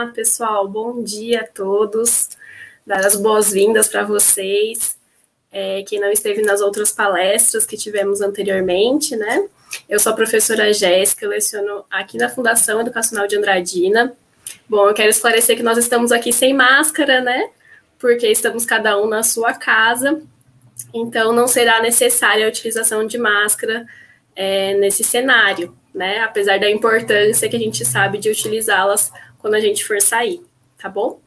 Olá, pessoal, bom dia a todos. Dar as boas-vindas para vocês. É, quem não esteve nas outras palestras que tivemos anteriormente, né? Eu sou a professora Jéssica, leciono aqui na Fundação Educacional de Andradina. Bom, eu quero esclarecer que nós estamos aqui sem máscara, né? Porque estamos cada um na sua casa, então não será necessária a utilização de máscara é, nesse cenário, né? Apesar da importância que a gente sabe de utilizá-las quando a gente for sair, tá bom?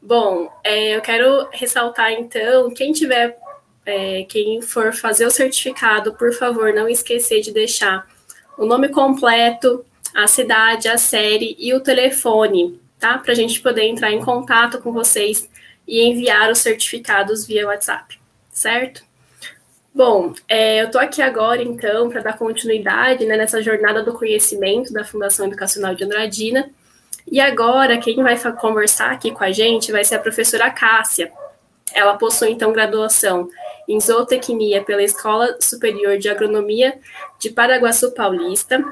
Bom, é, eu quero ressaltar então, quem tiver, é, quem for fazer o certificado, por favor, não esquecer de deixar o nome completo, a cidade, a série e o telefone, tá? Para a gente poder entrar em contato com vocês e enviar os certificados via WhatsApp, certo? Bom, é, eu estou aqui agora, então, para dar continuidade né, nessa jornada do conhecimento da Fundação Educacional de Andradina. E agora, quem vai conversar aqui com a gente vai ser a professora Cássia. Ela possui, então, graduação em zootecnia pela Escola Superior de Agronomia de Paraguaçu Paulista,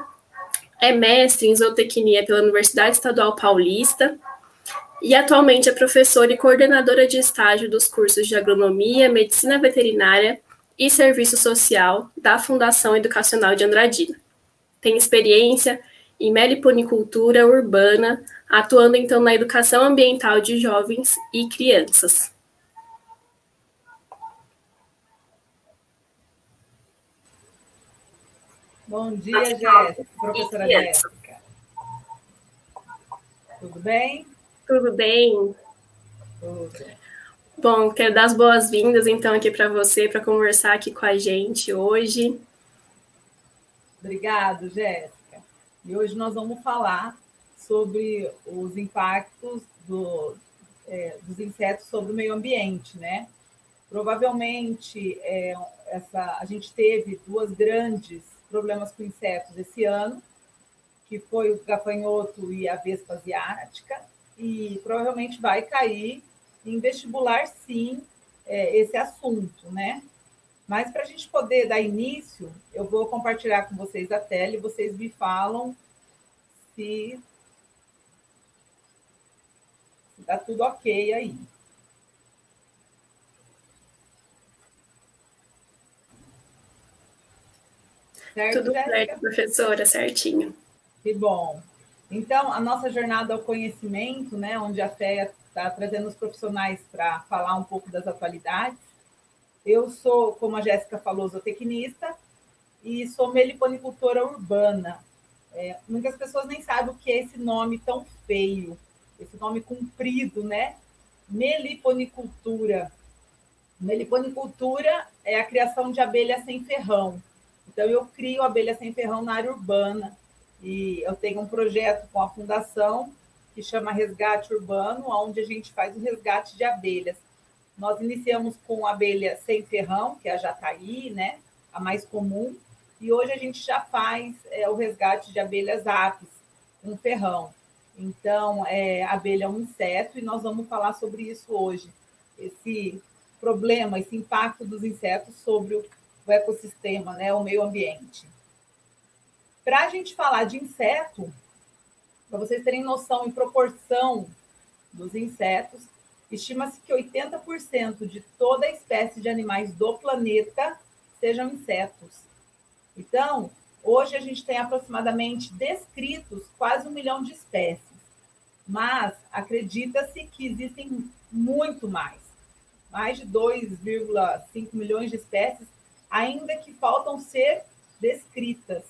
é mestre em zootecnia pela Universidade Estadual Paulista e atualmente é professora e coordenadora de estágio dos cursos de agronomia, medicina veterinária e serviço social da Fundação Educacional de Andradina. Tem experiência em meliponicultura urbana, atuando então na educação ambiental de jovens e crianças. Bom dia, Jéssica, professora Jéssica. Tudo bem? Tudo bem. Tudo. Bom, quero dar as boas-vindas então aqui para você para conversar aqui com a gente hoje. Obrigado, Jéssica. E hoje nós vamos falar sobre os impactos do, é, dos insetos sobre o meio ambiente, né? Provavelmente é, essa, a gente teve duas grandes problemas com insetos esse ano, que foi o gafanhoto e a vespa asiática, e provavelmente vai cair em vestibular, sim, é, esse assunto, né? Mas para a gente poder dar início, eu vou compartilhar com vocês a tela e vocês me falam se está tudo ok aí. Certo, Tudo certo, professora, certinho. Que bom. Então, a nossa jornada ao conhecimento, né, onde a FEA está trazendo os profissionais para falar um pouco das atualidades. Eu sou, como a Jéssica falou, zootecnista e sou meliponicultora urbana. É, muitas pessoas nem sabem o que é esse nome tão feio, esse nome comprido, né? Meliponicultura. Meliponicultura é a criação de abelha sem ferrão. Então, eu crio abelha sem ferrão na área urbana. E eu tenho um projeto com a fundação que chama Resgate Urbano, onde a gente faz o resgate de abelhas. Nós iniciamos com abelha sem ferrão, que é a jataí, né? a mais comum, e hoje a gente já faz é, o resgate de abelhas apis com ferrão. Então, é, a abelha é um inseto e nós vamos falar sobre isso hoje. Esse problema, esse impacto dos insetos sobre o, o ecossistema, né, o meio ambiente. Para a gente falar de inseto, para vocês terem noção em proporção dos insetos, estima-se que 80% de toda a espécie de animais do planeta sejam insetos. Então, hoje a gente tem aproximadamente descritos quase um milhão de espécies, mas acredita-se que existem muito mais, mais de 2,5 milhões de espécies, ainda que faltam ser descritas.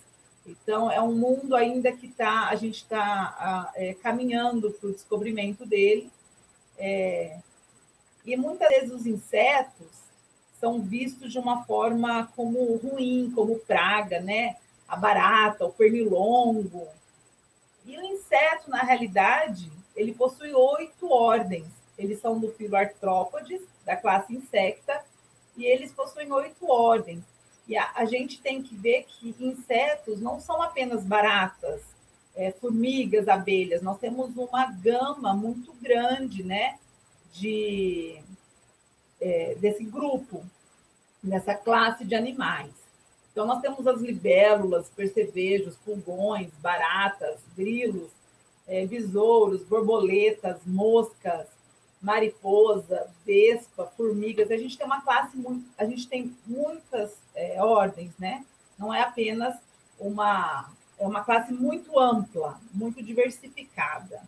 Então, é um mundo ainda que tá, a gente está é, caminhando para o descobrimento dele. É, e muitas vezes os insetos são vistos de uma forma como ruim, como praga, né? A barata, o pernilongo. E o inseto, na realidade, ele possui oito ordens. Eles são do filo Artrópodes, da classe insecta, e eles possuem oito ordens. E a, a gente tem que ver que insetos não são apenas baratas, é, formigas, abelhas, nós temos uma gama muito grande né, de, é, desse grupo, dessa classe de animais. Então, nós temos as libélulas, percevejos, pulgões, baratas, grilos, é, besouros, borboletas, moscas, mariposa, vespa, formigas. A gente tem uma classe muito, a gente tem muitas é, ordens, né? Não é apenas uma é uma classe muito ampla, muito diversificada.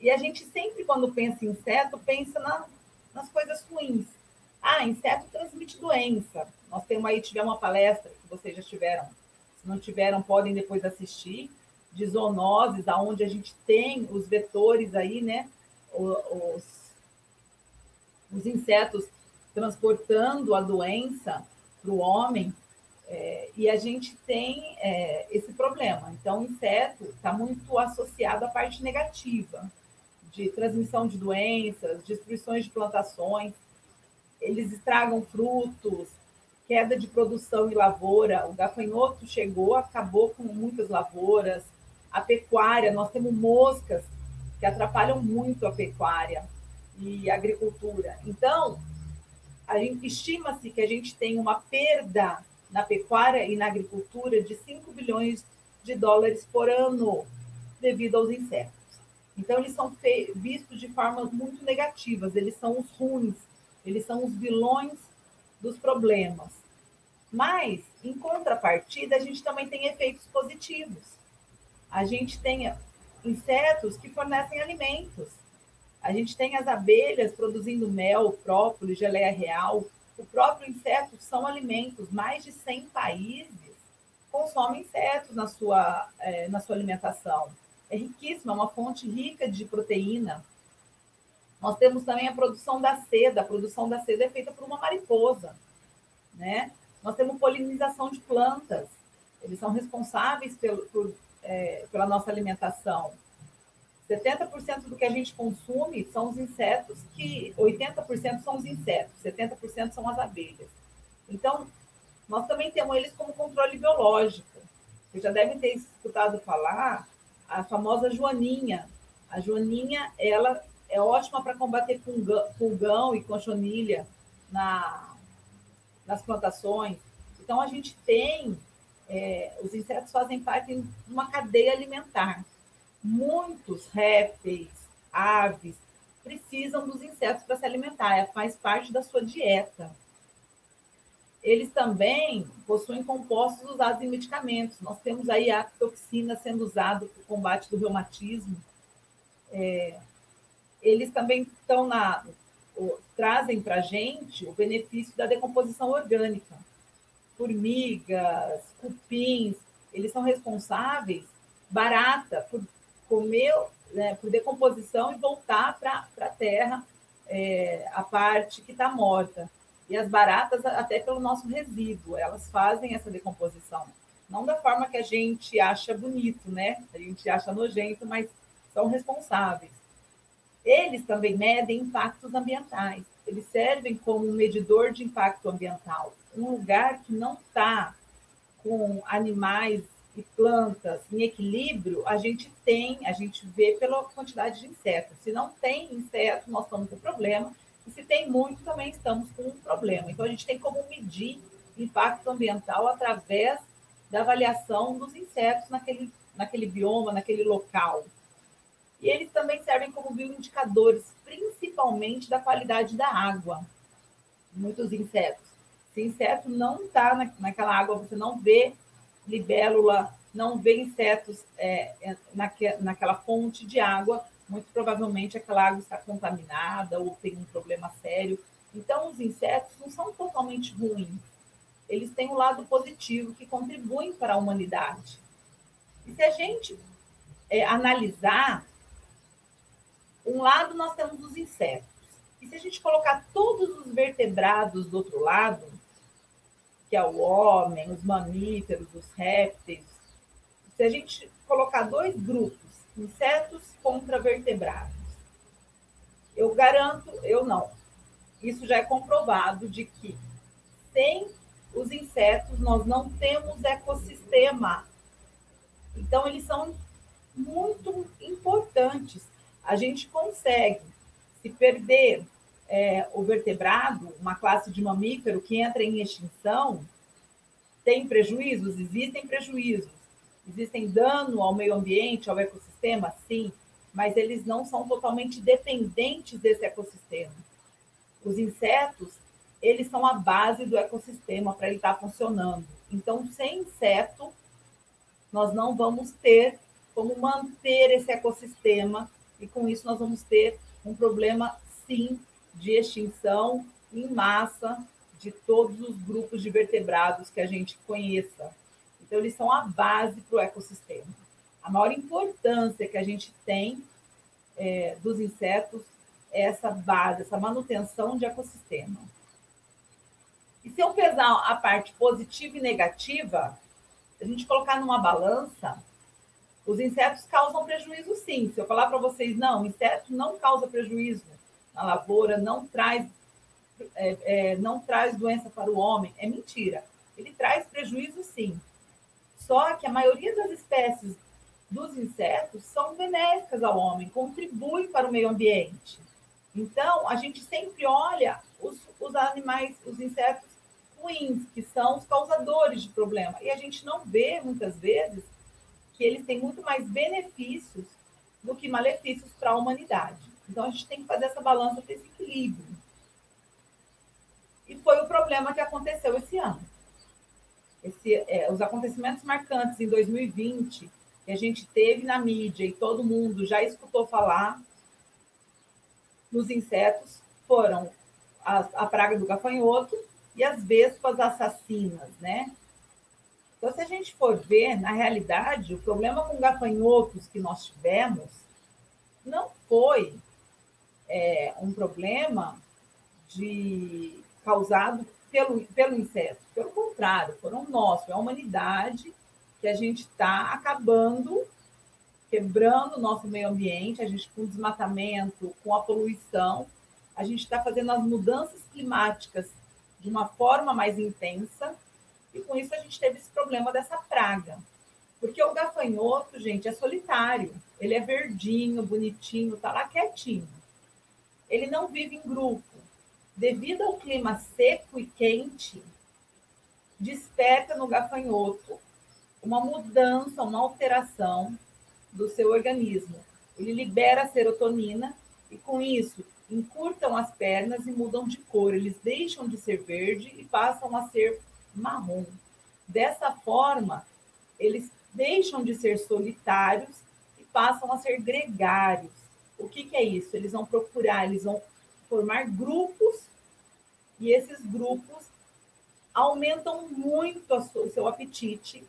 E a gente sempre, quando pensa em inseto, pensa na, nas coisas ruins. Ah, inseto transmite doença. Nós temos aí, tivemos uma palestra que vocês já tiveram. Se não tiveram, podem depois assistir, de zoonoses, aonde a gente tem os vetores aí, né? Os, os insetos transportando a doença para o homem. É, e a gente tem é, esse problema. Então, o inseto está muito associado à parte negativa, de transmissão de doenças, destruições de plantações. Eles estragam frutos, queda de produção e lavoura. O gafanhoto chegou, acabou com muitas lavouras. A pecuária, nós temos moscas que atrapalham muito a pecuária e a agricultura. Então, estima-se que a gente tem uma perda na pecuária e na agricultura de 5 bilhões de dólares por ano devido aos insetos. Então, eles são vistos de formas muito negativas, eles são os ruins, eles são os vilões dos problemas. Mas, em contrapartida, a gente também tem efeitos positivos. A gente tem insetos que fornecem alimentos. A gente tem as abelhas produzindo mel, própolis, geleia real, o próprio inseto são alimentos. Mais de 100 países consomem insetos na sua, é, na sua alimentação. É riquíssima, é uma fonte rica de proteína. Nós temos também a produção da seda. A produção da seda é feita por uma mariposa. Né? Nós temos polinização de plantas. Eles são responsáveis pelo, por, é, pela nossa alimentação. 70% do que a gente consome são os insetos, que 80% são os insetos, 70% são as abelhas. Então, nós também temos eles como controle biológico. Vocês já devem ter escutado falar a famosa joaninha. A joaninha, ela é ótima para combater pulgão e conchonilha na, nas plantações. Então, a gente tem, é, os insetos fazem parte de uma cadeia alimentar muitos répteis, aves, precisam dos insetos para se alimentar, é, faz parte da sua dieta. Eles também possuem compostos usados em medicamentos. Nós temos aí a toxina sendo usada para o combate do reumatismo. É, eles também estão na, trazem para a gente o benefício da decomposição orgânica. Formigas, cupins, eles são responsáveis, barata, por comer né, por decomposição e voltar para a terra é, a parte que está morta. E as baratas, até pelo nosso resíduo, elas fazem essa decomposição. Não da forma que a gente acha bonito, né? A gente acha nojento, mas são responsáveis. Eles também medem impactos ambientais. Eles servem como um medidor de impacto ambiental. Um lugar que não está com animais e plantas em equilíbrio, a gente tem, a gente vê pela quantidade de insetos. Se não tem inseto, nós estamos com problema. E se tem muito, também estamos com um problema. Então, a gente tem como medir impacto ambiental através da avaliação dos insetos naquele, naquele bioma, naquele local. E eles também servem como bioindicadores, principalmente da qualidade da água. Muitos insetos. Se inseto não está na, naquela água, você não vê libélula, não vê insetos é, é naque, naquela fonte de água, muito provavelmente aquela água está contaminada ou tem um problema sério. Então, os insetos não são totalmente ruins. Eles têm um lado positivo que contribuem para a humanidade. E se a gente é, analisar, um lado nós temos os insetos. E se a gente colocar todos os vertebrados do outro lado, que é o homem, os mamíferos, os répteis. Se a gente colocar dois grupos, insetos contra vertebrados, eu garanto, eu não. Isso já é comprovado de que sem os insetos nós não temos ecossistema. Então eles são muito importantes. A gente consegue se perder é, o vertebrado, uma classe de mamífero que entra em extinção, tem prejuízos? Existem prejuízos. Existem dano ao meio ambiente, ao ecossistema? Sim, mas eles não são totalmente dependentes desse ecossistema. Os insetos, eles são a base do ecossistema para ele estar tá funcionando. Então, sem inseto, nós não vamos ter como manter esse ecossistema e com isso nós vamos ter um problema, sim, de extinção em massa de todos os grupos de vertebrados que a gente conheça. Então, eles são a base para o ecossistema. A maior importância que a gente tem é, dos insetos é essa base, essa manutenção de ecossistema. E se eu pesar a parte positiva e negativa, a gente colocar numa balança, os insetos causam prejuízo sim. Se eu falar para vocês, não, inseto não causa prejuízo na lavoura, não traz, é, é, não traz doença para o homem, é mentira. Ele traz prejuízo sim. Só que a maioria das espécies dos insetos são benéficas ao homem, contribuem para o meio ambiente. Então, a gente sempre olha os, os animais, os insetos ruins, que são os causadores de problema. E a gente não vê, muitas vezes, que eles têm muito mais benefícios do que malefícios para a humanidade. Então, a gente tem que fazer essa balança desse equilíbrio. E foi o problema que aconteceu esse ano esse, é, os acontecimentos marcantes em 2020 que a gente teve na mídia e todo mundo já escutou falar nos insetos foram a, a praga do gafanhoto e as vespas assassinas, né? Então, se a gente for ver, na realidade, o problema com gafanhotos que nós tivemos não foi é, um problema de causado pelo, pelo inseto. Pelo contrário, foram nós, foi a humanidade que a gente está acabando, quebrando o nosso meio ambiente, a gente com o desmatamento, com a poluição, a gente está fazendo as mudanças climáticas de uma forma mais intensa, e com isso a gente teve esse problema dessa praga. Porque o gafanhoto, gente, é solitário. Ele é verdinho, bonitinho, tá lá quietinho. Ele não vive em grupo devido ao clima seco e quente, desperta no gafanhoto uma mudança, uma alteração do seu organismo. Ele libera a serotonina e, com isso, encurtam as pernas e mudam de cor. Eles deixam de ser verde e passam a ser marrom. Dessa forma, eles deixam de ser solitários e passam a ser gregários. O que, que é isso? Eles vão procurar, eles vão formar grupos e esses grupos aumentam muito o seu apetite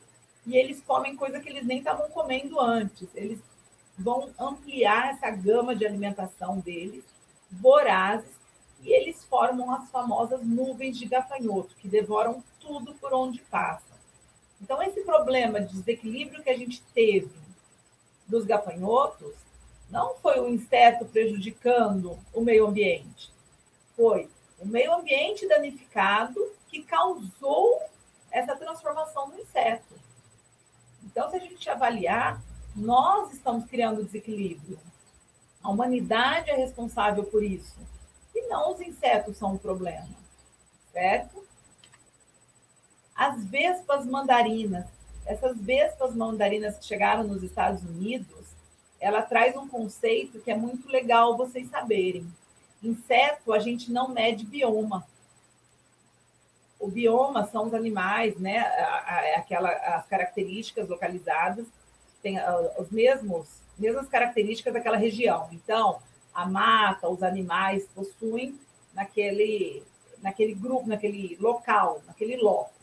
e eles comem coisa que eles nem estavam comendo antes. Eles vão ampliar essa gama de alimentação deles, vorazes, e eles formam as famosas nuvens de gafanhoto, que devoram tudo por onde passam. Então, esse problema de desequilíbrio que a gente teve dos gafanhotos não foi o inseto prejudicando o meio ambiente, foi o meio ambiente danificado que causou essa transformação no inseto. Então, se a gente avaliar, nós estamos criando desequilíbrio. A humanidade é responsável por isso. E não os insetos são o problema. Certo? As vespas mandarinas. Essas vespas mandarinas que chegaram nos Estados Unidos, ela traz um conceito que é muito legal vocês saberem. Inseto, a gente não mede bioma. O bioma são os animais, né? Aquela, as características localizadas têm ah, os mesmos, mesmas características daquela região. Então, a mata, os animais possuem naquele, naquele grupo, naquele local, naquele loco.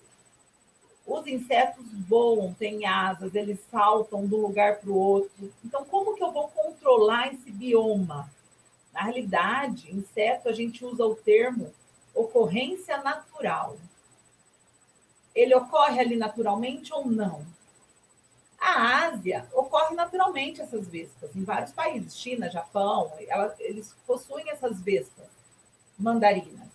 Os insetos voam, têm asas, eles saltam de um lugar para o outro. Então, como que eu vou controlar esse bioma? Na realidade, inseto, a gente usa o termo ocorrência natural. Ele ocorre ali naturalmente ou não? A Ásia ocorre naturalmente essas vespas, em vários países, China, Japão, ela, eles possuem essas vespas mandarinas.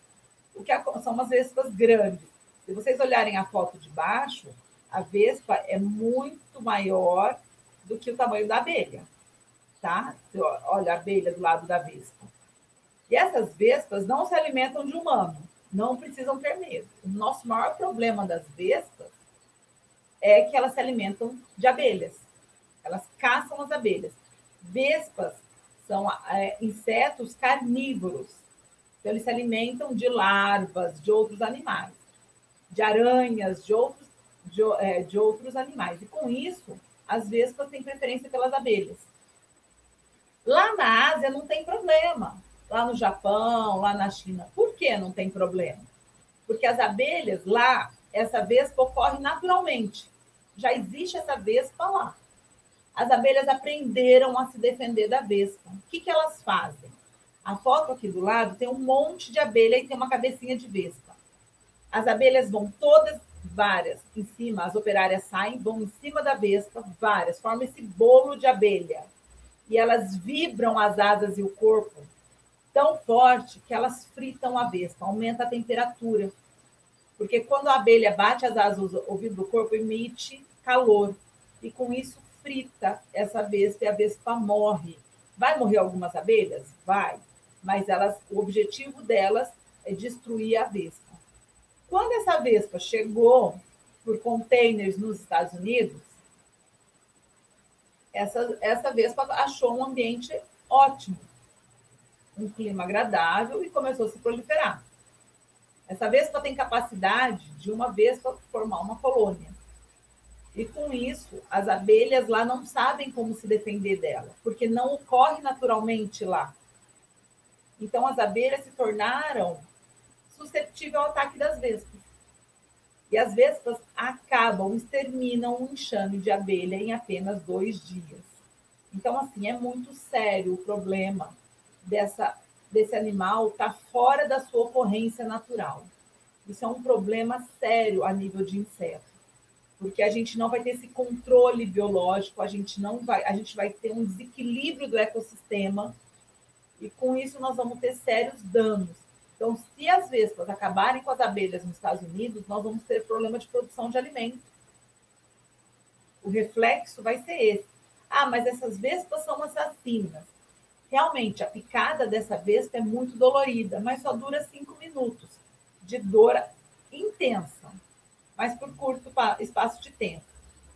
O que são umas vespas grandes. Se vocês olharem a foto de baixo, a vespa é muito maior do que o tamanho da abelha tá? Olha a abelha do lado da vespa. E essas vespas não se alimentam de humano, não precisam ter medo. O nosso maior problema das vespas é que elas se alimentam de abelhas. Elas caçam as abelhas. Vespas são é, insetos carnívoros. Então, eles se alimentam de larvas de outros animais, de aranhas, de outros, de, é, de outros animais. E com isso, as vespas têm preferência pelas abelhas. Lá na Ásia não tem problema. Lá no Japão, lá na China. Por que não tem problema? Porque as abelhas lá, essa vespa ocorre naturalmente. Já existe essa vespa lá. As abelhas aprenderam a se defender da vespa. O que, que elas fazem? A foto aqui do lado tem um monte de abelha e tem uma cabecinha de vespa. As abelhas vão todas, várias, em cima, as operárias saem, vão em cima da vespa, várias, formam esse bolo de abelha. E elas vibram as asas e o corpo tão forte que elas fritam a vespa, aumenta a temperatura. Porque quando a abelha bate as asas ao ouvido do corpo, emite calor. E com isso frita essa vespa e a vespa morre. Vai morrer algumas abelhas? Vai. Mas elas, o objetivo delas é destruir a vespa. Quando essa vespa chegou por containers nos Estados Unidos, essa, essa vespa achou um ambiente ótimo, um clima agradável e começou a se proliferar. Essa vespa tem capacidade de uma vespa formar uma colônia. E com isso, as abelhas lá não sabem como se defender dela, porque não ocorre naturalmente lá. Então, as abelhas se tornaram suscetíveis ao ataque das vespas. E as vespas acabam, exterminam um enxame de abelha em apenas dois dias. Então, assim, é muito sério o problema dessa, desse animal estar tá fora da sua ocorrência natural. Isso é um problema sério a nível de inseto porque a gente não vai ter esse controle biológico, a gente não vai, a gente vai ter um desequilíbrio do ecossistema e com isso nós vamos ter sérios danos. Então, se as vespas acabarem com as abelhas nos Estados Unidos, nós vamos ter problema de produção de alimento. O reflexo vai ser esse. Ah, mas essas vespas são assassinas. Realmente, a picada dessa vespa é muito dolorida, mas só dura cinco minutos de dor intensa mas por curto espaço de tempo.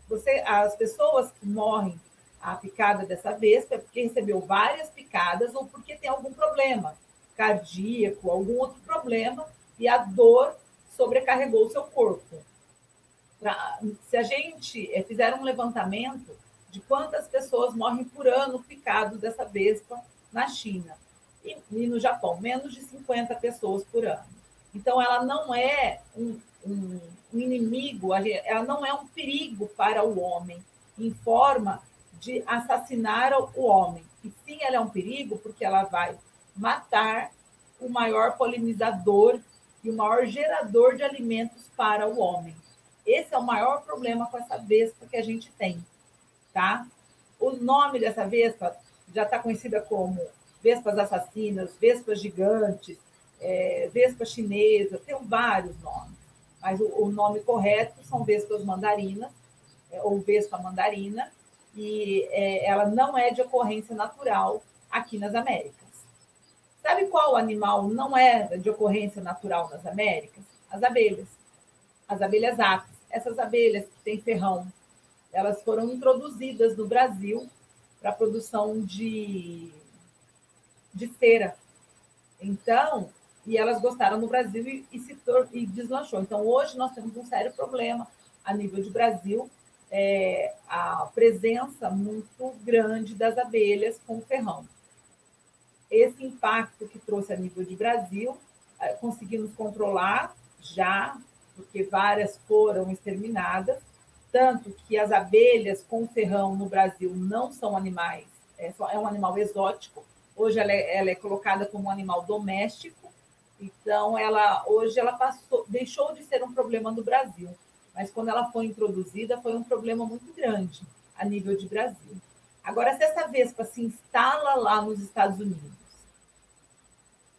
Você, as pessoas que morrem a picada dessa vespa é porque recebeu várias picadas ou porque tem algum problema cardíaco, algum outro problema, e a dor sobrecarregou o seu corpo. Pra, se a gente é, fizer um levantamento de quantas pessoas morrem por ano picados dessa vespa na China e, e no Japão, menos de 50 pessoas por ano. Então, ela não é um, um, um inimigo, ela não é um perigo para o homem, em forma de assassinar o homem. E sim, ela é um perigo porque ela vai matar o maior polinizador e o maior gerador de alimentos para o homem. Esse é o maior problema com essa vespa que a gente tem, tá? O nome dessa vespa já está conhecida como vespas assassinas, vespas gigantes, é, vespa chinesa, tem vários nomes mas o, o nome correto são vespas mandarinas, é, ou vespa mandarina, e é, ela não é de ocorrência natural aqui nas Américas. Sabe qual animal não é de ocorrência natural nas Américas? As abelhas. As abelhas apis. Essas abelhas que têm ferrão, elas foram introduzidas no Brasil para a produção de, de cera. Então, e elas gostaram no Brasil e, e se e deslanchou. Então, hoje nós temos um sério problema a nível de Brasil, é, a presença muito grande das abelhas com ferrão. Esse impacto que trouxe a nível de Brasil, é, conseguimos controlar já, porque várias foram exterminadas, tanto que as abelhas com ferrão no Brasil não são animais, é, é um animal exótico. Hoje ela é, ela é colocada como um animal doméstico, então, ela hoje ela passou, deixou de ser um problema no Brasil, mas quando ela foi introduzida foi um problema muito grande a nível de Brasil. Agora, se essa vespa se instala lá nos Estados Unidos,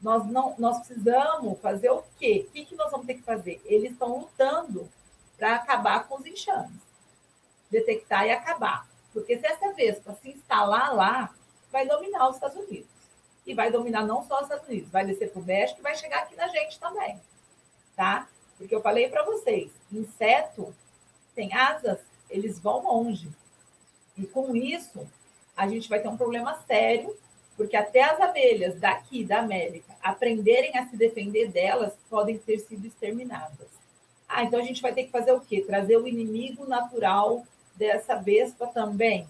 nós não, nós precisamos fazer o quê? O que, que nós vamos ter que fazer? Eles estão lutando para acabar com os enxames, detectar e acabar, porque se essa vespa se instalar lá, vai dominar os Estados Unidos e vai dominar não só os Estados Unidos, vai descer para o México e vai chegar aqui na gente também, tá? Porque eu falei para vocês, inseto têm asas, eles vão longe. E com isso, a gente vai ter um problema sério, porque até as abelhas daqui da América aprenderem a se defender delas, podem ter sido exterminadas. Ah, então a gente vai ter que fazer o quê? Trazer o inimigo natural dessa vespa também.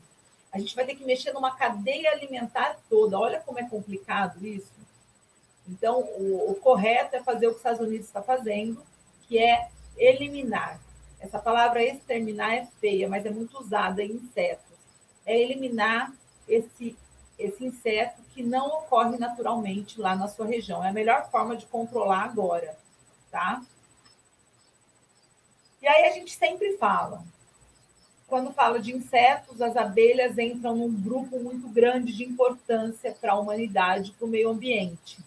A gente vai ter que mexer numa cadeia alimentar toda. Olha como é complicado isso. Então, o, o correto é fazer o que os Estados Unidos está fazendo, que é eliminar. Essa palavra exterminar é feia, mas é muito usada em insetos. É eliminar esse, esse inseto que não ocorre naturalmente lá na sua região. É a melhor forma de controlar agora, tá? E aí a gente sempre fala, quando fala de insetos, as abelhas entram num grupo muito grande de importância para a humanidade, para o meio ambiente.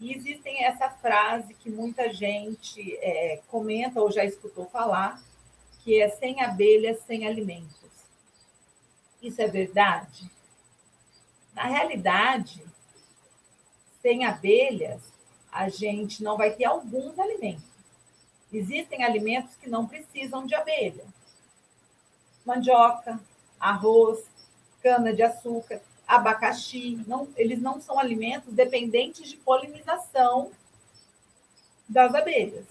E existem essa frase que muita gente é, comenta ou já escutou falar, que é sem abelhas, sem alimentos. Isso é verdade? Na realidade, sem abelhas, a gente não vai ter alguns alimentos. Existem alimentos que não precisam de abelha. Mandioca, arroz, cana-de-açúcar, abacaxi, não, eles não são alimentos dependentes de polinização das abelhas.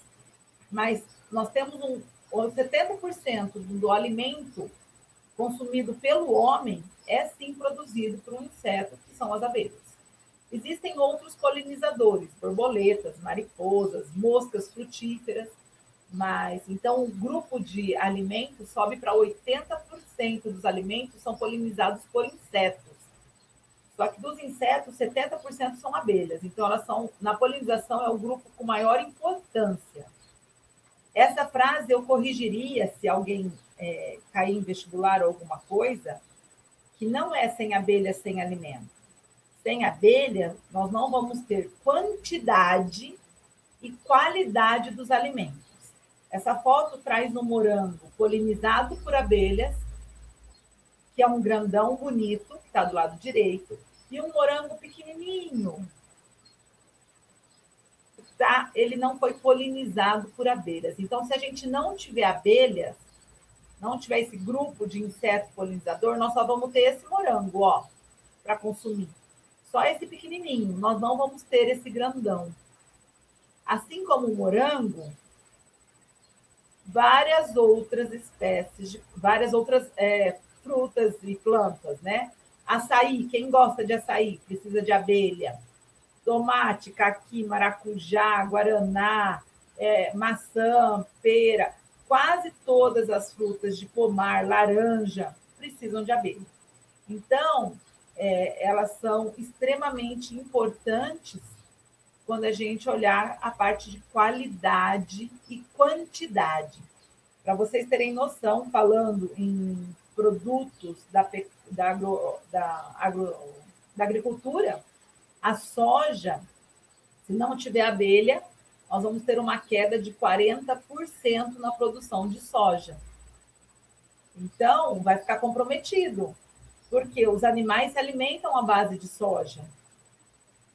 Mas nós temos um 70% do alimento consumido pelo homem é sim produzido por um inseto, que são as abelhas. Existem outros polinizadores, borboletas, mariposas, moscas frutíferas, mas então o grupo de alimentos sobe para 80% dos alimentos são polinizados por insetos. Só que dos insetos, 70% são abelhas. Então elas são na polinização é o grupo com maior importância. Essa frase eu corrigiria se alguém é, cair em vestibular ou alguma coisa, que não é sem abelha, sem alimento. Sem abelha, nós não vamos ter quantidade e qualidade dos alimentos. Essa foto traz um morango polinizado por abelhas, que é um grandão bonito, que está do lado direito, e um morango pequenininho. Tá? Ele não foi polinizado por abelhas. Então, se a gente não tiver abelhas, não tiver esse grupo de inseto polinizador, nós só vamos ter esse morango, ó, para consumir. Só esse pequenininho. Nós não vamos ter esse grandão. Assim como o morango, várias outras espécies, de, várias outras é, frutas e plantas, né? Açaí, quem gosta de açaí precisa de abelha. Tomate, caqui, maracujá, guaraná, é, maçã, pera, quase todas as frutas de pomar, laranja, precisam de abelha. Então, é, elas são extremamente importantes quando a gente olhar a parte de qualidade e quantidade. Para vocês terem noção, falando em produtos da, da, agro, da, agro, da agricultura, a soja, se não tiver abelha, nós vamos ter uma queda de 40% na produção de soja. Então, vai ficar comprometido, porque os animais se alimentam à base de soja.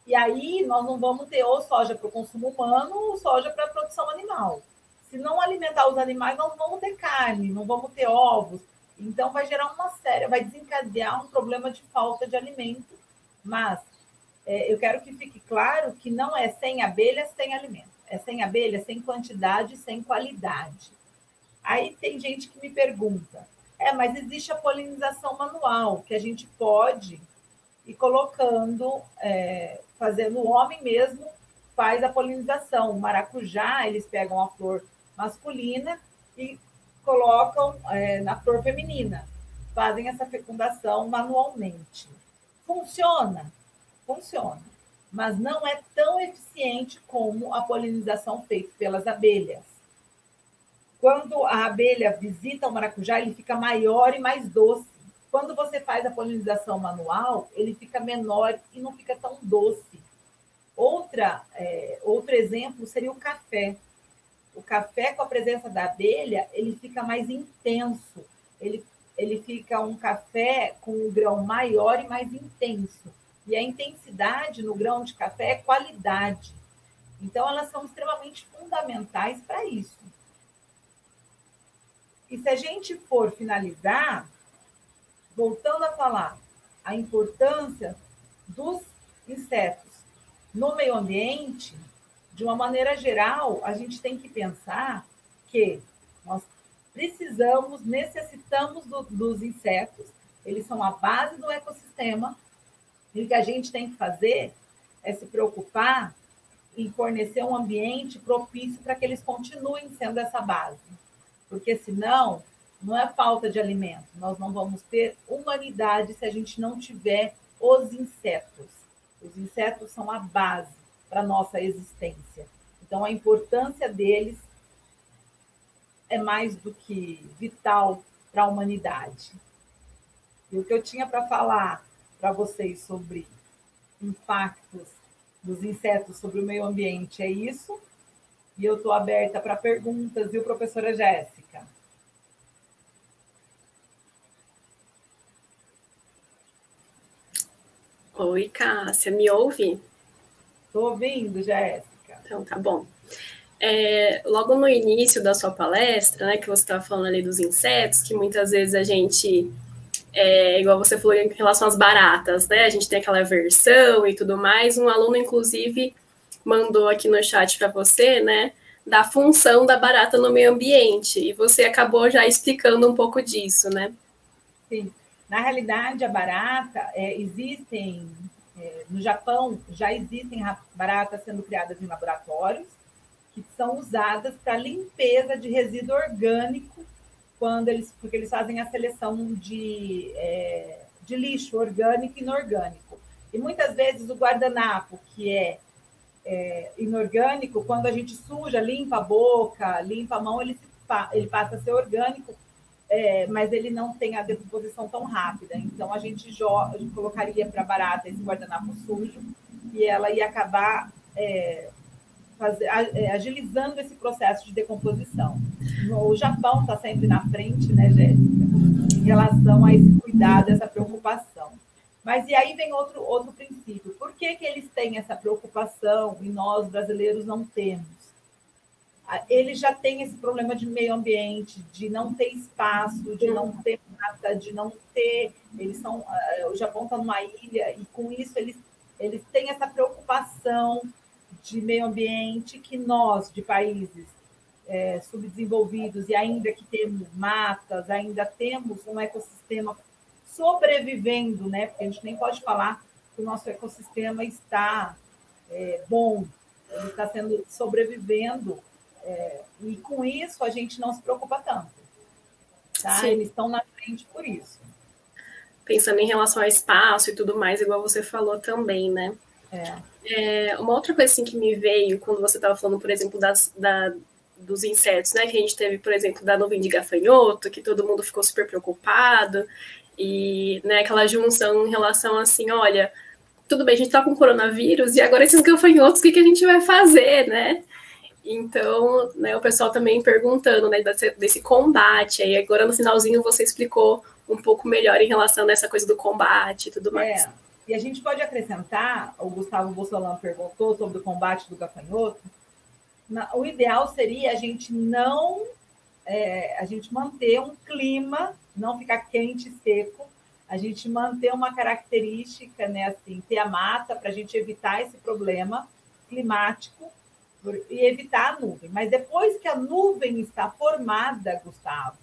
E aí nós não vamos ter ou soja para o consumo humano ou soja para a produção animal. Se não alimentar os animais, nós não vamos ter carne, não vamos ter ovos. Então vai gerar uma série, vai desencadear um problema de falta de alimento. Mas é, eu quero que fique claro que não é sem abelhas, sem alimento. É sem abelha, sem quantidade, sem qualidade. Aí tem gente que me pergunta: é, mas existe a polinização manual, que a gente pode ir colocando é, fazendo o homem mesmo faz a polinização. O maracujá, eles pegam a flor masculina e colocam é, na flor feminina. Fazem essa fecundação manualmente. Funciona? Funciona. Mas não é tão eficiente como a polinização feita pelas abelhas. Quando a abelha visita o maracujá, ele fica maior e mais doce. Quando você faz a polinização manual, ele fica menor e não fica tão doce. Outra, é, outro exemplo seria o café. O café com a presença da abelha, ele fica mais intenso. Ele, ele fica um café com um grão maior e mais intenso. E a intensidade no grão de café é qualidade. Então, elas são extremamente fundamentais para isso. E se a gente for finalizar, voltando a falar a importância dos insetos no meio ambiente, de uma maneira geral, a gente tem que pensar que nós precisamos, necessitamos do, dos insetos, eles são a base do ecossistema, e o que a gente tem que fazer é se preocupar em fornecer um ambiente propício para que eles continuem sendo essa base. Porque senão, não é falta de alimento, nós não vamos ter humanidade se a gente não tiver os insetos. Os insetos são a base para a nossa existência. Então, a importância deles é mais do que vital para a humanidade. E o que eu tinha para falar para vocês sobre impactos dos insetos sobre o meio ambiente é isso. E eu estou aberta para perguntas, viu, professora Jéssica? Oi, Cássia, me ouve? Estou ouvindo, Jéssica. Então, tá bom. É, logo no início da sua palestra, né, que você estava falando ali dos insetos, que muitas vezes a gente, é, igual você falou em relação às baratas, né, a gente tem aquela versão e tudo mais. Um aluno, inclusive, mandou aqui no chat para você, né, da função da barata no meio ambiente, e você acabou já explicando um pouco disso, né? Sim. Na realidade, a barata, é, existem, é, no Japão, já existem baratas sendo criadas em laboratórios, que são usadas para limpeza de resíduo orgânico, quando eles, porque eles fazem a seleção de, é, de lixo orgânico e inorgânico. E muitas vezes o guardanapo, que é, é, inorgânico, quando a gente suja, limpa a boca, limpa a mão, ele, ele passa a ser orgânico, é, mas ele não tem a decomposição tão rápida. Então a gente a gente colocaria para barata esse guardanapo sujo e ela ia acabar é, fazer, é, agilizando esse processo de decomposição. O Japão está sempre na frente, né, Jéssica, em relação a esse cuidado, essa preocupação. Mas e aí vem outro, outro princípio. Por que, que eles têm essa preocupação e nós, brasileiros, não temos? Eles já têm esse problema de meio ambiente, de não ter espaço, de não ter nada, de não ter. Eles são. O Japão está numa ilha e com isso eles, eles têm essa preocupação de meio ambiente que nós, de países é, subdesenvolvidos e ainda que temos matas, ainda temos um ecossistema sobrevivendo, né? Porque a gente nem pode falar que o nosso ecossistema está é, bom, ele está sendo sobrevivendo é, e com isso a gente não se preocupa tanto. Tá? Eles estão na frente por isso. Pensando em relação ao espaço e tudo mais, igual você falou também, né? É. É, uma outra coisa assim, que me veio quando você estava falando, por exemplo, das, da, dos insetos, né? Que a gente teve, por exemplo, da nuvem de gafanhoto, que todo mundo ficou super preocupado, e né, aquela junção em relação assim, olha, tudo bem, a gente está com coronavírus, e agora esses gafanhotos, o que, que a gente vai fazer, né? Então, né, o pessoal também perguntando né, desse, desse combate. Aí agora no finalzinho você explicou um pouco melhor em relação a essa coisa do combate e tudo mais. É. E a gente pode acrescentar, o Gustavo Bolsonaro perguntou sobre o combate do gafanhoto, o ideal seria a gente não, é, a gente manter um clima, não ficar quente e seco, a gente manter uma característica, né, assim, ter a mata para a gente evitar esse problema climático e evitar a nuvem. Mas depois que a nuvem está formada, Gustavo,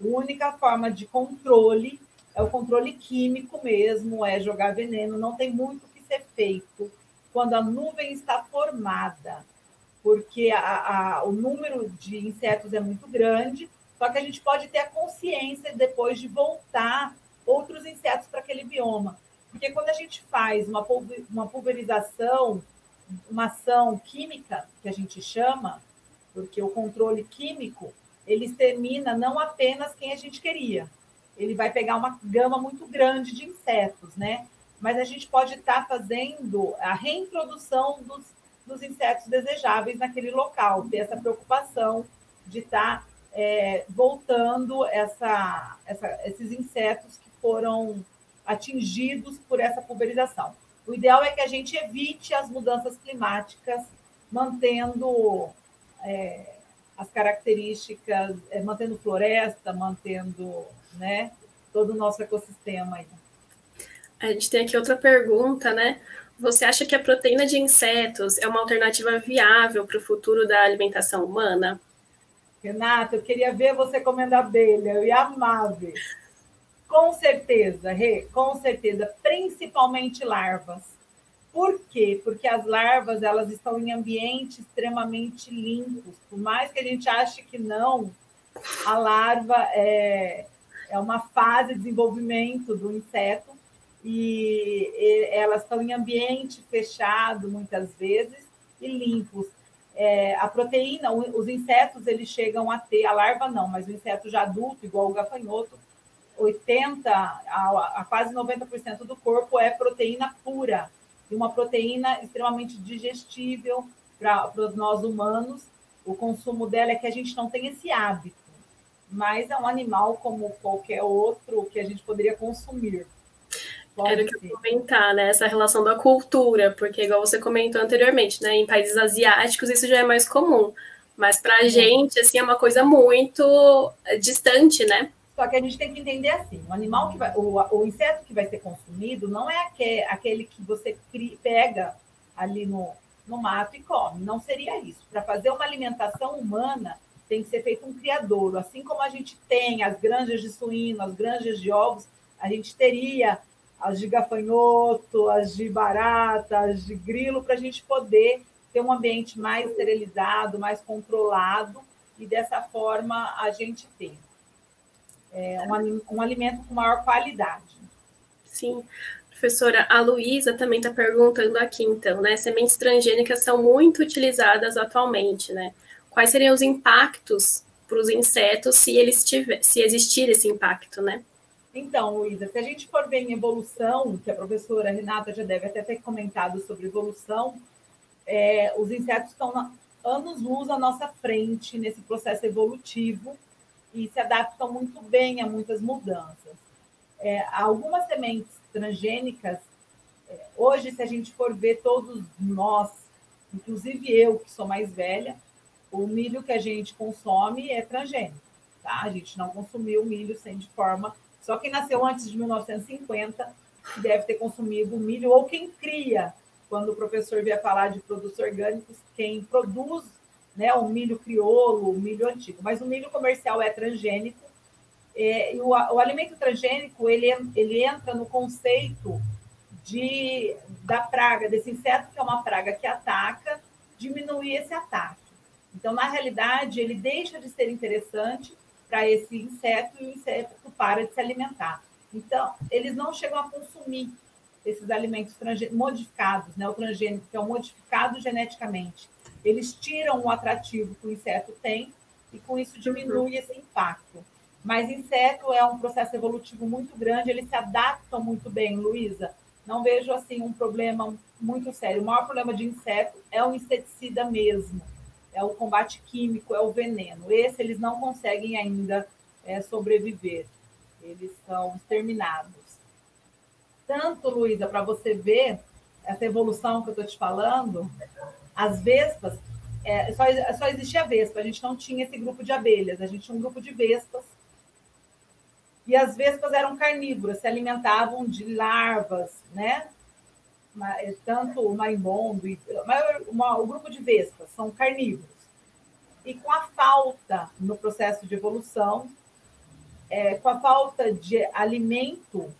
a única forma de controle é o controle químico mesmo, é jogar veneno, não tem muito o que ser feito quando a nuvem está formada, porque a, a, o número de insetos é muito grande, só que a gente pode ter a consciência depois de voltar outros insetos para aquele bioma. Porque quando a gente faz uma, uma pulverização, uma ação química, que a gente chama, porque o controle químico, ele extermina não apenas quem a gente queria, ele vai pegar uma gama muito grande de insetos, né? Mas a gente pode estar tá fazendo a reintrodução dos, dos insetos desejáveis naquele local, ter essa preocupação de estar tá, é, voltando essa, essa, esses insetos que foram atingidos por essa pulverização. O ideal é que a gente evite as mudanças climáticas, mantendo é, as características, é, mantendo floresta, mantendo né, todo o nosso ecossistema aí. A gente tem aqui outra pergunta, né? Você acha que a proteína de insetos é uma alternativa viável para o futuro da alimentação humana? Renata, eu queria ver você comendo abelha, eu ia amar ver. Com certeza, Rê, com certeza, principalmente larvas. Por quê? Porque as larvas elas estão em ambientes extremamente limpos. Por mais que a gente ache que não, a larva é, é uma fase de desenvolvimento do inseto e, elas estão em ambiente fechado muitas vezes e limpos. É, a proteína, os insetos eles chegam a ter, a larva não, mas o inseto já adulto, igual o gafanhoto, 80 a, a quase 90% do corpo é proteína pura e uma proteína extremamente digestível para nós humanos. O consumo dela é que a gente não tem esse hábito, mas é um animal como qualquer outro que a gente poderia consumir. Pode Era o que eu comentar, né? Essa relação da cultura, porque igual você comentou anteriormente, né? Em países asiáticos isso já é mais comum. Mas para a gente, assim, é uma coisa muito distante, né? Só que a gente tem que entender assim: o animal que vai, o, o inseto que vai ser consumido não é aquele, aquele que você pega ali no, no mato e come. Não seria isso. Para fazer uma alimentação humana, tem que ser feito um criadouro. Assim como a gente tem as granjas de suíno, as granjas de ovos, a gente teria as de gafanhoto, as de barata, as de grilo, para a gente poder ter um ambiente mais esterilizado, mais controlado, e dessa forma a gente ter é, um, um alimento com maior qualidade. Sim. Professora, a Luísa também está perguntando aqui, então, né? Sementes transgênicas são muito utilizadas atualmente, né? Quais seriam os impactos para os insetos se eles tiver, se existir esse impacto, né? Então, Luísa, se a gente for ver em evolução, que a professora Renata já deve até ter comentado sobre evolução, é, os insetos estão anos-luz à nossa frente nesse processo evolutivo e se adaptam muito bem a muitas mudanças. É, algumas sementes transgênicas, é, hoje, se a gente for ver todos nós, inclusive eu, que sou mais velha, o milho que a gente consome é transgênico. Tá? A gente não consumiu milho sem de forma. Só quem nasceu antes de 1950 deve ter consumido milho, ou quem cria, quando o professor vier falar de produtos orgânicos, quem produz né, o milho crioulo, o milho antigo, mas o milho comercial é transgênico. É, e o, o, alimento transgênico ele, ele entra no conceito de, da praga, desse inseto que é uma praga que ataca, diminuir esse ataque. Então, na realidade, ele deixa de ser interessante para esse inseto e o inseto para de se alimentar. Então, eles não chegam a consumir esses alimentos modificados, né? o transgênico, que é o modificado geneticamente eles tiram o atrativo que o inseto tem e com isso diminui esse impacto. Mas inseto é um processo evolutivo muito grande, eles se adaptam muito bem, Luísa. Não vejo assim um problema muito sério. O maior problema de inseto é o inseticida mesmo, é o combate químico, é o veneno. Esse eles não conseguem ainda é, sobreviver, eles são exterminados. Tanto, Luísa, para você ver essa evolução que eu estou te falando, as vespas, é, só, só existia vespa, a gente não tinha esse grupo de abelhas, a gente tinha um grupo de vespas. E as vespas eram carnívoras, se alimentavam de larvas, né? Tanto o marimbondo, o grupo de vespas são carnívoros. E com a falta no processo de evolução, é, com a falta de alimento,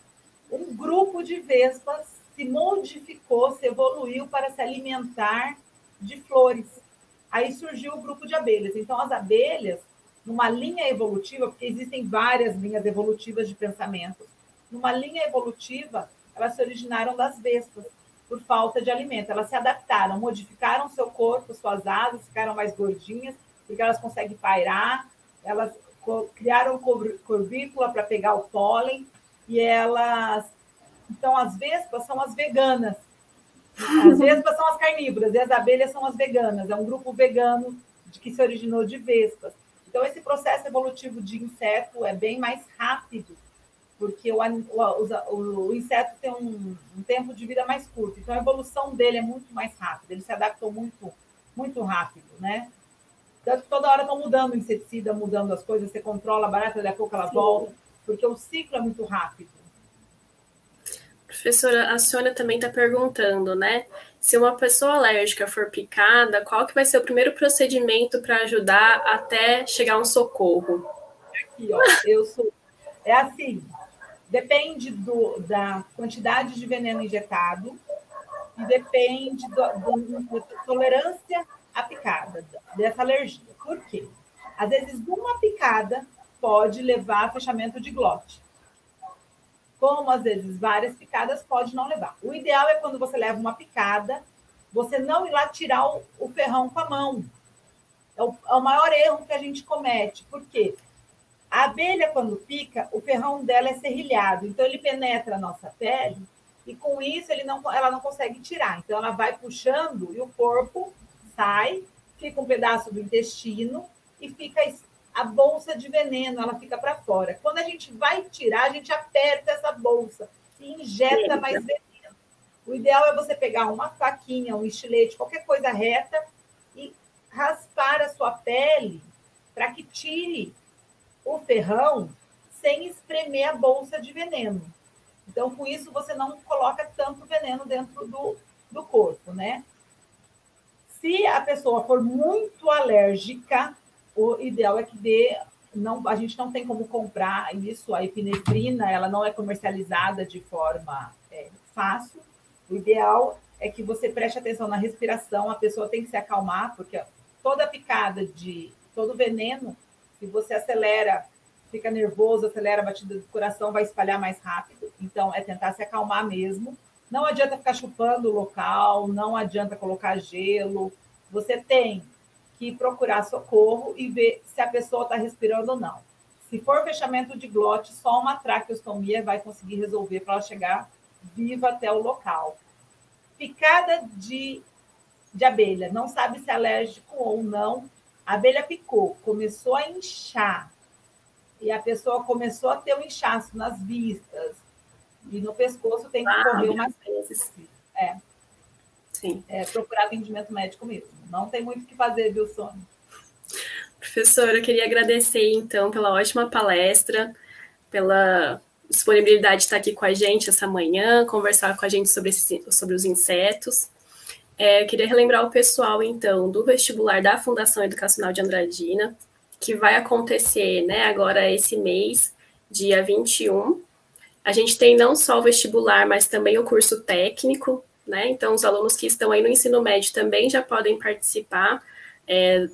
um grupo de vespas se modificou, se evoluiu para se alimentar de flores. Aí surgiu o grupo de abelhas. Então, as abelhas, numa linha evolutiva, porque existem várias linhas evolutivas de pensamento, numa linha evolutiva, elas se originaram das vespas, por falta de alimento. Elas se adaptaram, modificaram seu corpo, suas asas, ficaram mais gordinhas, porque elas conseguem pairar, elas criaram corbícula para pegar o pólen, e elas. Então, as vespas são as veganas, as vespas são as carnívoras e as abelhas são as veganas. É um grupo vegano que se originou de vespas. Então, esse processo evolutivo de inseto é bem mais rápido, porque o, o, o inseto tem um, um, tempo de vida mais curto. Então, a evolução dele é muito mais rápida. Ele se adaptou muito, muito rápido, né? Tanto toda hora estão mudando o inseticida, mudando as coisas, você controla a barata, daqui a pouco ela Sim. volta, porque o ciclo é muito rápido. Professora, a Sônia também está perguntando, né? Se uma pessoa alérgica for picada, qual que vai ser o primeiro procedimento para ajudar até chegar um socorro? Aqui, ó, eu sou. É assim, depende do, da quantidade de veneno injetado e depende da tolerância à picada, dessa alergia. Por quê? Às vezes, uma picada pode levar a fechamento de glote como às vezes várias picadas, pode não levar. O ideal é quando você leva uma picada, você não ir lá tirar o, o ferrão com a mão. É o, é o, maior erro que a gente comete. Por quê? A abelha, quando pica, o ferrão dela é serrilhado, então ele penetra a nossa pele e com isso ele não, ela não consegue tirar. Então ela vai puxando e o corpo sai, fica um pedaço do intestino e fica a bolsa de veneno, ela fica para fora. Quando a gente vai tirar, a gente aperta essa bolsa e injeta mais veneno. O ideal é você pegar uma faquinha, um estilete, qualquer coisa reta e raspar a sua pele para que tire o ferrão sem espremer a bolsa de veneno. Então, com isso, você não coloca tanto veneno dentro do, do corpo, né? Se a pessoa for muito alérgica, o ideal é que dê não, a gente não tem como comprar isso, a epinefrina, ela não é comercializada de forma é, fácil. O ideal é que você preste atenção na respiração, a pessoa tem que se acalmar, porque toda picada de todo veneno, se você acelera, fica nervoso, acelera a batida do coração, vai espalhar mais rápido. Então, é tentar se acalmar mesmo. Não adianta ficar chupando o local, não adianta colocar gelo. Você tem que procurar socorro e ver se a pessoa está respirando ou não. Se for fechamento de glote, só uma traqueostomia vai conseguir resolver para ela chegar viva até o local. Picada de, de abelha, não sabe se é alérgico ou não. A abelha picou, começou a inchar, e a pessoa começou a ter um inchaço nas vistas, e no pescoço tem que ah, correr umas vezes. É. Sim. É, procurar atendimento médico mesmo. Não tem muito o que fazer, viu, Sônia? Professora, eu queria agradecer, então, pela ótima palestra, pela disponibilidade de estar aqui com a gente essa manhã, conversar com a gente sobre, esse, sobre os insetos. É, queria relembrar o pessoal, então, do vestibular da Fundação Educacional de Andradina, que vai acontecer né, agora esse mês, dia 21. A gente tem não só o vestibular, mas também o curso técnico, né? Então, os alunos que estão aí no ensino médio também já podem participar é,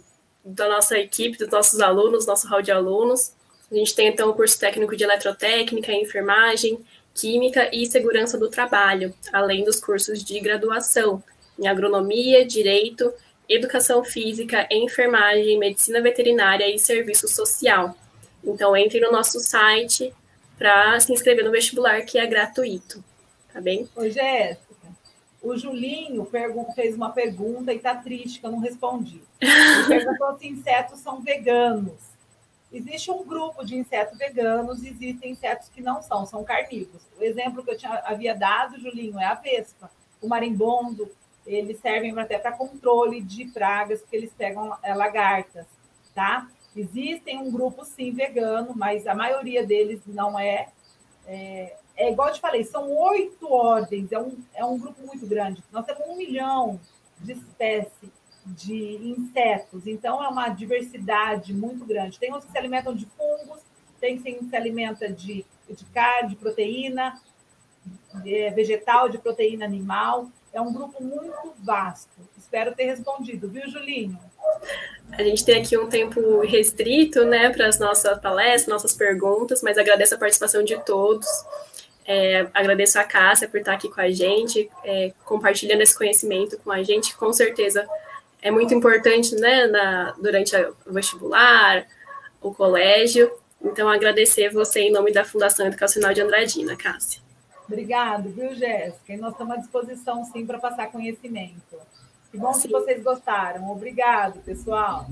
da nossa equipe, dos nossos alunos, nosso hall de alunos. A gente tem, então, o curso técnico de eletrotécnica, enfermagem, química e segurança do trabalho, além dos cursos de graduação em agronomia, direito, educação física, enfermagem, medicina veterinária e serviço social. Então, entre no nosso site para se inscrever no vestibular, que é gratuito, tá bem? Oi, Jéssica. O Julinho fez uma pergunta e está triste que eu não respondi. Ele perguntou se insetos são veganos. Existe um grupo de insetos veganos, existem insetos que não são, são carnívoros. O exemplo que eu tinha, havia dado, Julinho, é a vespa, o marimbondo. Eles servem até para controle de pragas, porque eles pegam é, lagartas, tá? Existem um grupo, sim, vegano, mas a maioria deles não é, é é igual eu te falei, são oito ordens, é um, é um grupo muito grande. Nós temos um milhão de espécies de insetos, então é uma diversidade muito grande. Tem uns que se alimentam de fungos, tem quem se alimenta de, de carne, de proteína é, vegetal, de proteína animal. É um grupo muito vasto. Espero ter respondido, viu, Julinho? A gente tem aqui um tempo restrito, né, para as nossas palestras, nossas perguntas, mas agradeço a participação de todos. É, agradeço a Cássia por estar aqui com a gente, é, compartilhando esse conhecimento com a gente, com certeza é muito importante né, na, durante o vestibular, o colégio. Então, agradecer você em nome da Fundação Educacional de Andradina, Cássia. Obrigado, viu, Jéssica? E nós estamos à disposição, sim, para passar conhecimento. Que bom sim. que vocês gostaram. Obrigado, pessoal.